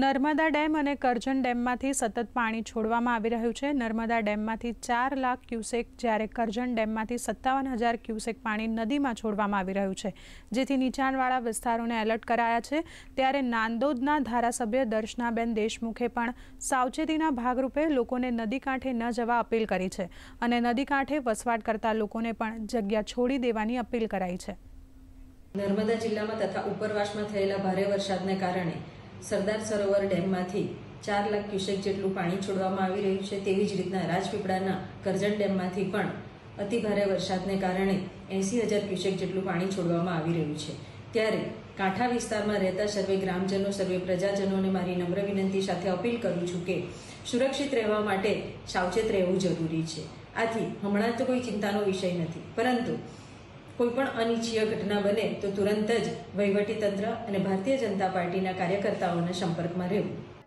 Narmada dam અને કરજણ ડેમમાંથી સતત પાણી છોડવામાં આવી રહ્યું છે. નર્મદા ડેમમાંથી ચાર લાખ ક્યુસેક જ્યારે કરજણ ડેમમાંથી સત્તાવન હજાર ક્યુસેક પાણી નદીમાં છોડવામાં આવી રહ્યું છે, જેથી નીચાણવાળા વિસ્તારોને એલર્ટ કરાયા છે. ત્યારે નાંદોદના ધારાસભ્ય દર્શનાબેન દેશમુખે પણ સાવચેતીના ભાગરૂપે લોકોને નદી કાંઠે ન જવા અપીલ કરી છે અને નદી કાંઠે વસવાટ કરતા લોકોને પણ જગ્યા છોડી દેવાની અપીલ કરાઈ છે. નર્મદા જિલ્લામાં તથા ઉપરવાસમાં થયેલા ભારે વરસાદને કારણે સરદાર સરોવર ડેમમાંથી ચાર લાખ ક્યુસેક જેટલું પાણી છોડવામાં આવી રહ્યું છે તેવી જ રીતના રાજપીપળાના કરજણ ડેમમાંથી પણ અતિભારે વરસાદને કારણે એંસી હજાર ક્યુસેક જેટલું પાણી છોડવામાં આવી રહ્યું છે. ત્યારે કાંઠા વિસ્તારમાં રહેતા સર્વે ગ્રામજનો, સર્વે પ્રજાજનોને મારી નમ્ર વિનંતી સાથે અપીલ કરું છું કે સુરક્ષિત રહેવા માટે સાવચેત રહેવું જરૂરી છે. આથી હમણાં તો કોઈ ચિંતાનો વિષય નથી. પરંતુ કોઈ પણ અનિચ્છીય ઘટના બને તો તુરંત જ વહીવટીતંત્ર અને ભારતીય જનતા પાર્ટીના કાર્યકર્તાઓના સંપર્કમાં રહેવું.